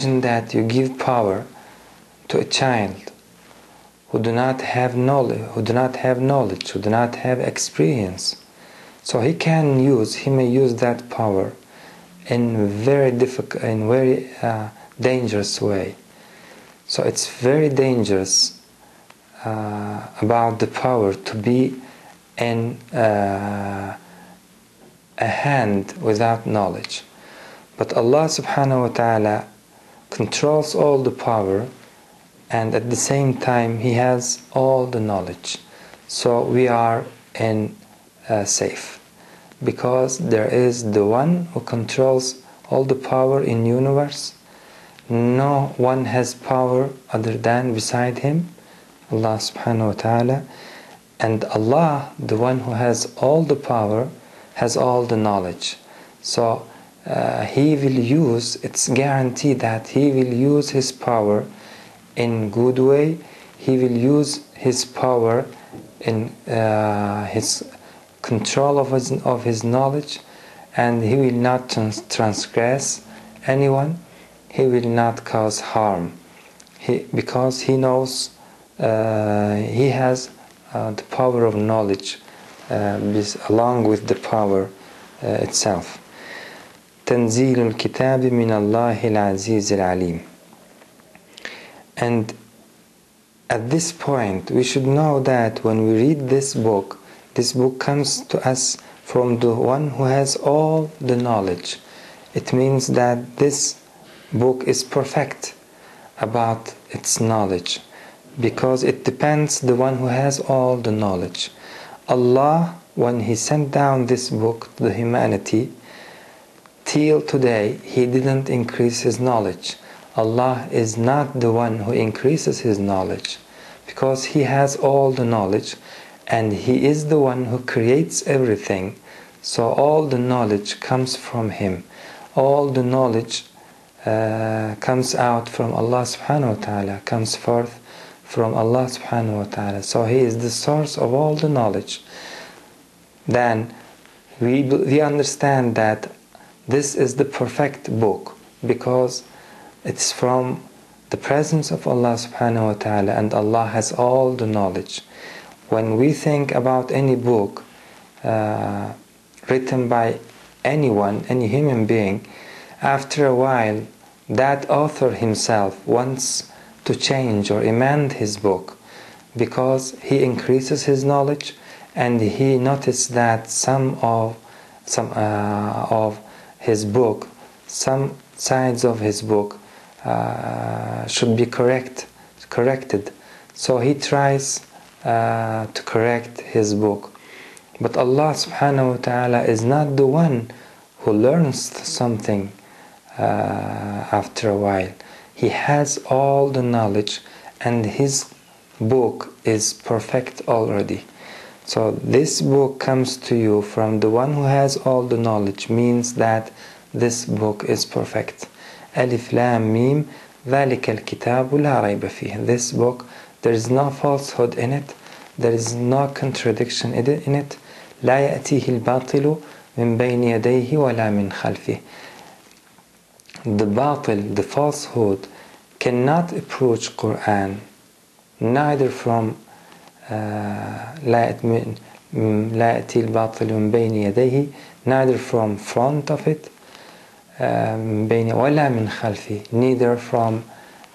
Imagine that you give power to a child who do not have knowledge, who do not have knowledge, who do not have experience. So he can use, he may use that power in very difficult, in very uh, dangerous way. So it's very dangerous uh, about the power to be in uh, a hand without knowledge. But Allah subhanahu wa ta'ala controls all the power and at the same time He has all the knowledge. So we are in uh, safe because there is the one who controls all the power in universe. No one has power other than beside Him, Allah subhanahu wa ta'ala. And Allah, the one who has all the power, has all the knowledge. So uh, He will use, it's guaranteed that He will use His power in good way. He will use His power in uh, His control of his, of his knowledge and He will not trans- transgress anyone. He will not cause harm. He, because He knows uh, He has uh, the power of knowledge uh, along with the power uh, itself. Tanzilul Kitabi min Allahil Azizil Alim. And at this point, we should know that when we read this book, this book comes to us from the one who has all the knowledge. It means that this book is perfect about its knowledge because it depends the one who has all the knowledge. Allah, when He sent down this book to the humanity, till today he didn't increase his knowledge allah is not the one who increases his knowledge because he has all the knowledge and he is the one who creates everything so all the knowledge comes from him all the knowledge uh, comes out from allah subhanahu wa ta'ala comes forth from Allah subhanahu wa ta'ala. So He is the source of all the knowledge. Then we, we understand that this is the perfect book because it's from the presence of Allah subhanahu wa ta'ala and Allah has all the knowledge. When we think about any book uh, written by anyone, any human being, after a while that author himself wants to change or amend his book because he increases his knowledge and he noticed that some of some uh, of his book some sides of his book uh, should be correct corrected. So he tries uh, to correct his book. But Allah subhanahu wa ta'ala is not the one who learns something uh, after a while. He has all the knowledge and his book is perfect already. So this book comes to you from the one who has all the knowledge means that this book is perfect. Alif Lam Mim ذلك الكتاب لا ريب فيه. This book there is no falsehood in it. There is no contradiction in it. لا يأتيه الباطل من بين يديه ولا من خلفه the batil, the falsehood, cannot approach Quran neither from لا يأتي الباطل من بين يديه neither from front of it من بين ولا من خلفه neither from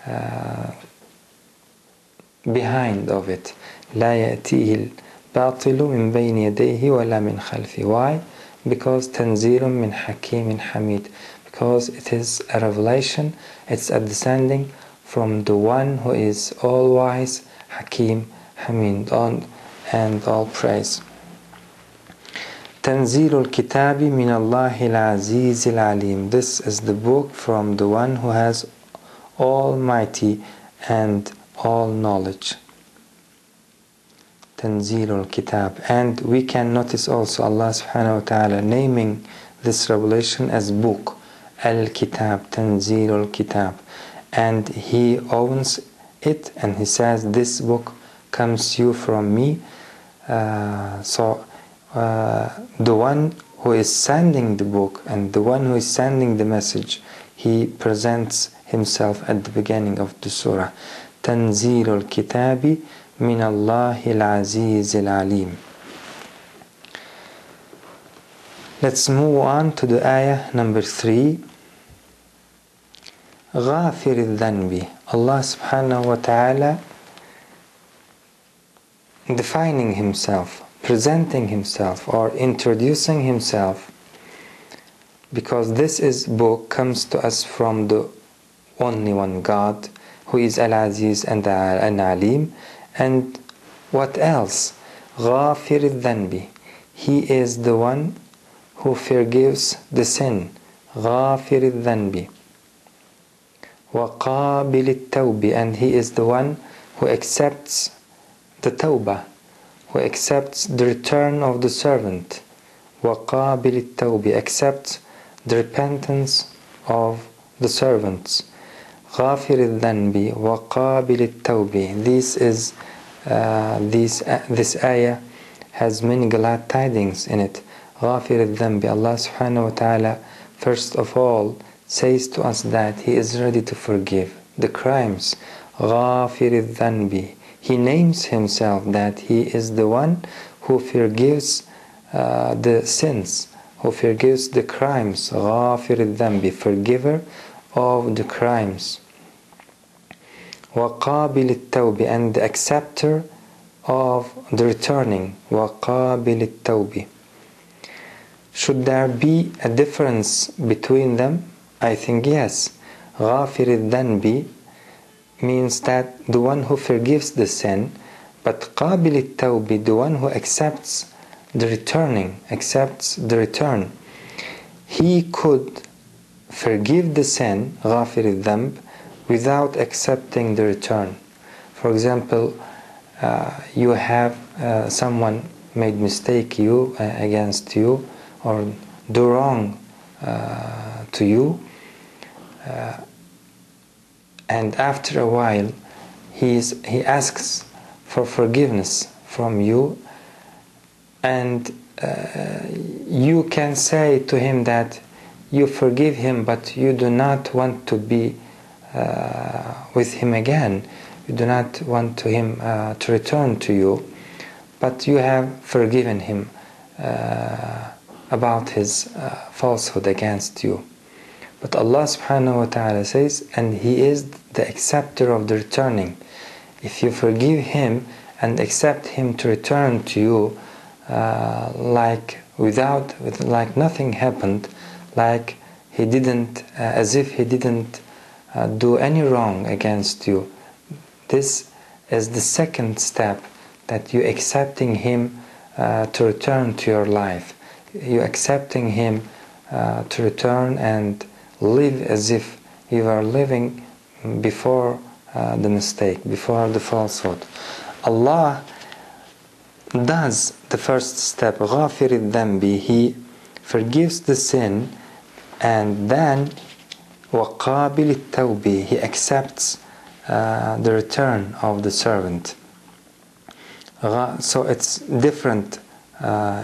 uh, behind of it لا يأتيه الباطل من بين يديه ولا من خلفه why because تنزيل من حكيم حميد because it is a revelation, it's a descending from the one who is all wise, Hakim, hamidun and all praise. Tanzilul Kitabi min Allahil This is the book from the one who has Almighty and all knowledge. Tanzilul Kitab. And we can notice also Allah subhanahu wa ta'ala naming this revelation as book. Al Kitab, Tanzilul Kitab. And He owns it and He says, This book comes you from me. Uh, so uh, the one who is sending the book and the one who is sending the message, he presents himself at the beginning of the surah. تنزيل الكتاب من الله العزيز العليم. Let's move on to the ayah number 3. غافر الذنب Allah subhanahu wa ta'ala defining himself, presenting himself or introducing himself because this is book comes to us from the only one God who is Al-Aziz and Al-Alim and what else غافر الذنب he is the one who forgives the sin غافر الذنب وقابل التوب and he is the one who accepts the tawbah who accepts the return of the servant وقابل التوب accepts the repentance of the servants غافر الذنب وقابل التوب this is uh, this, uh, this ayah has many glad tidings in it غافر الذنب Allah subhanahu wa ta'ala first of all says to us that he is ready to forgive the crimes غافر الذنب he names himself that he is the one who forgives uh, the sins who forgives the crimes غافر الذنب forgiver of the crimes وقابل التوب and the acceptor of the returning وقابل التوب should there be a difference between them I think yes غافر الذنب means that the one who forgives the sin, but qabil tawbi, the one who accepts the returning, accepts the return, he could forgive the sin, ghafir dhanb, without accepting the return. For example, uh, you have uh, someone made mistake you uh, against you or do wrong uh, to you uh, and after a while he, is, he asks for forgiveness from you. And uh, you can say to him that you forgive him but you do not want to be uh, with him again. You do not want to him uh, to return to you. But you have forgiven him uh, about his uh, falsehood against you but Allah subhanahu wa ta'ala says and he is the acceptor of the returning. If you forgive him and accept him to return to you uh, like without like nothing happened like he didn't uh, as if he didn't uh, do any wrong against you this is the second step that you accepting him uh, to return to your life. You accepting him uh, to return and live as if you are living before uh, the mistake before the falsehood Allah does the first step غافر الذنب he forgives the sin and then وقابل التوب he accepts uh, the return of the servant so it's different uh,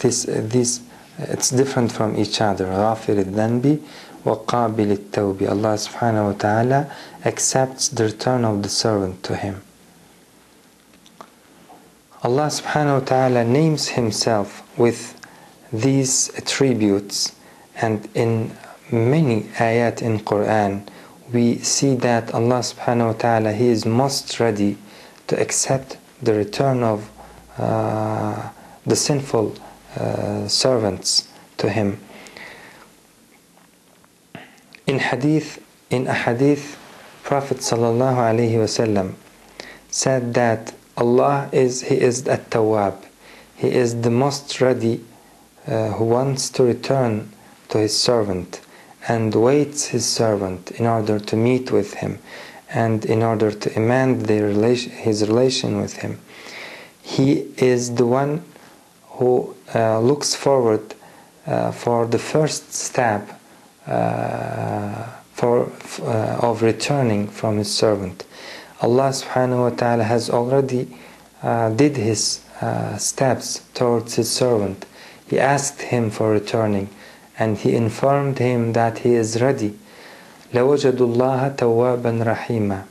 this this it's different from each other غافر الذنب وقابل التوب Allah subhanahu wa ta'ala accepts the return of the servant to him Allah subhanahu wa ta'ala names himself with these attributes and in many ayat in Quran we see that Allah subhanahu wa ta'ala he is most ready to accept the return of uh, the sinful uh, servants to him in hadith in a hadith prophet sallallahu alaihi wasallam said that Allah is he is at tawab he is the most ready uh, who wants to return to his servant and waits his servant in order to meet with him and in order to amend relation, his relation with him. He is the one who uh, looks forward uh, for the first step for uh, of returning from his servant. Allah subhanahu wa ta'ala has already uh, did his uh, steps towards his servant. He asked him for returning and he informed him that he is ready لَوَجَدُوا اللَّهَ تَوَّابًا رَحِيمًا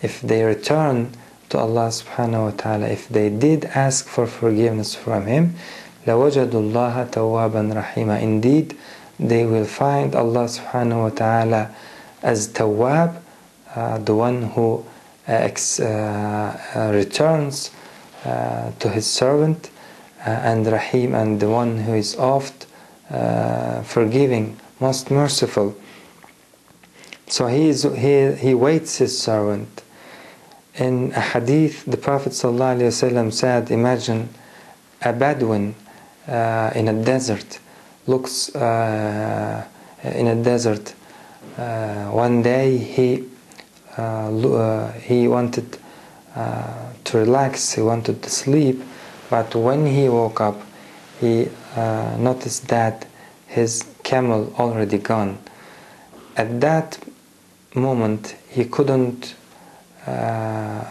If they return to Allah subhanahu wa ta'ala, if they did ask for forgiveness from Him, لَوَجَدُوا اللَّهَ تَوَّابًا رَحِيمًا Indeed, they will find Allah subhanahu wa ta'ala as Tawwab, uh, the one who uh, ex, uh, returns to his servant, and Rahim, and the one who is oft forgiving, most merciful. So he, is, he, he waits his servant. In a hadith, the Prophet ﷺ said, Imagine a Bedouin uh, in a desert looks uh, in a desert. Uh, one day he he wanted to relax, he wanted to sleep, but when he woke up, he noticed that his camel already gone. At that moment, he couldn't uh,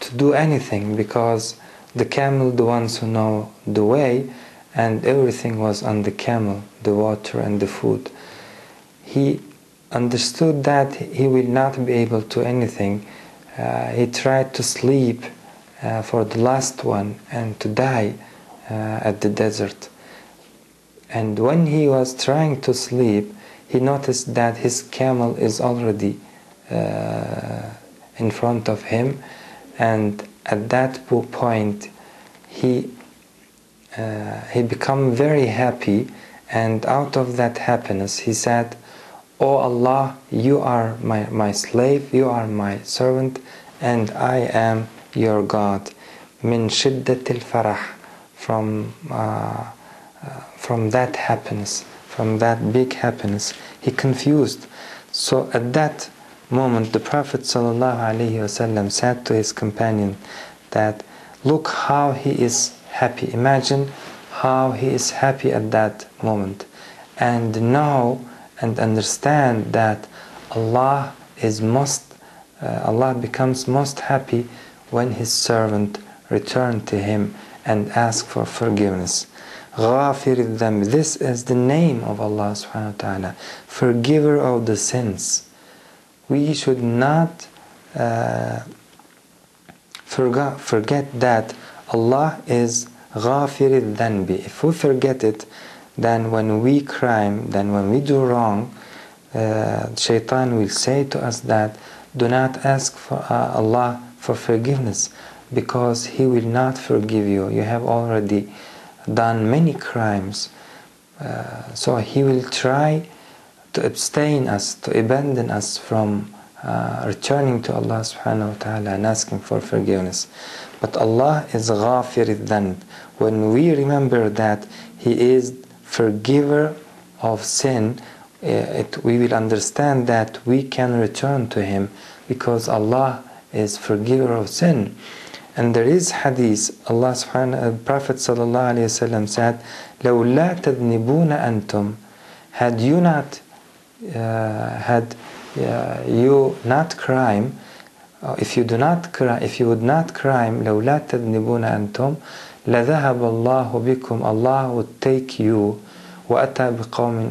to do anything because the camel, the ones who know the way, and everything was on the camel, the water and the food. He understood that he will not be able to anything. Uh, he tried to sleep uh, for the last one and to die uh, at the desert. And when he was trying to sleep, he noticed that his camel is already uh, in front of him, and at that point, he uh, he became very happy, and out of that happiness, he said, "O oh Allah, you are my my slave, you are my servant, and I am your God." Min shiddatil farah, from uh, uh, from that happiness, from that big happiness, he confused. So at that moment, the Prophet ﷺ said to his companion that, "Look how he is happy. Imagine how he is happy at that moment. And know and understand that Allah is most, uh, Allah becomes most happy when his servant return to him and ask for forgiveness. غافر This is the name of Allah subhanahu wa ta'ala, forgiver of the sins. We should not uh, forget, forget that Allah is ghafir dhanbi. If we forget it, then when we crime, then when we do wrong, uh, shaitan will say to us that do not ask for uh, Allah for forgiveness because he will not forgive you. You have already done many crimes. Uh, so he will try to abstain us, to abandon us from uh, returning to Allah subhanahu wa ta'ala and asking for forgiveness. But Allah is ghafir dhanb. When we remember that He is forgiver of sin, eh, it, we will understand that we can return to Him because Allah is forgiver of sin. And there is hadith, Allah subhanahu uh, Prophet sallallahu alayhi wasallam said, لَوْ لَا تَذْنِبُونَ أَنْتُمْ Had you not, uh, had uh, you not crime, uh, if you do not cry, if you would not crime, لو لا تذنبون أنتم لذهب الله بكم Allah would take you وأتى بقوم